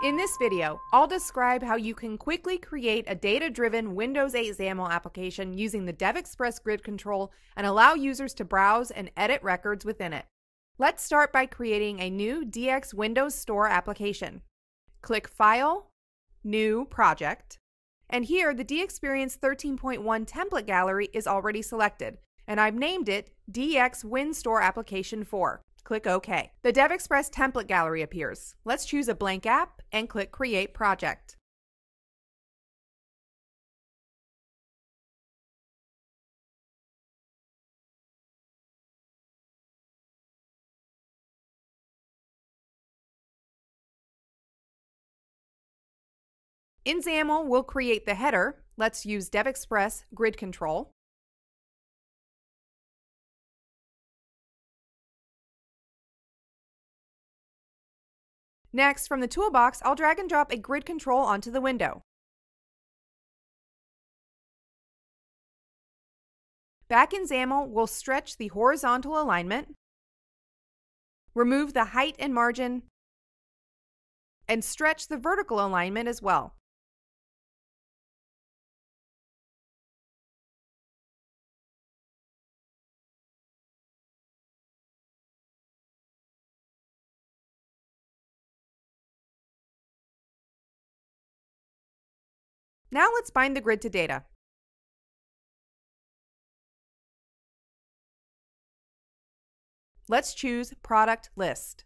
In this video, I'll describe how you can quickly create a data-driven Windows 8 XAML application using the DevExpress grid control and allow users to browse and edit records within it. Let's start by creating a new DX Windows Store application. Click File, New Project, and here the DXperience 13.1 template gallery is already selected, and I've named it DX WinStore Application 4. Click OK. The DevExpress template gallery appears. Let's choose a blank app and click Create Project. In XAML, we'll create the header. Let's use DevExpress grid control. Next, from the toolbox, I'll drag and drop a grid control onto the window. Back in XAML, we'll stretch the horizontal alignment, remove the height and margin, and stretch the vertical alignment as well. Now let's bind the grid to data. Let's choose Product List.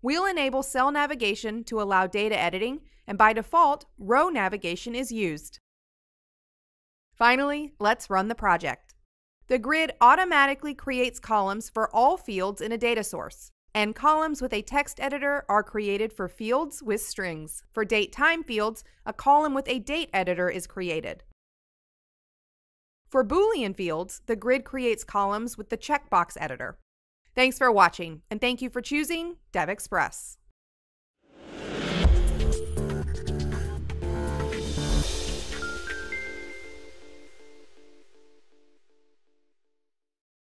We'll enable cell navigation to allow data editing, and by default, row navigation is used. Finally, let's run the project. The grid automatically creates columns for all fields in a data source, and columns with a text editor are created for fields with strings. For date time fields, a column with a date editor is created. For Boolean fields, the grid creates columns with the checkbox editor. Thanks for watching, and thank you for choosing DevExpress.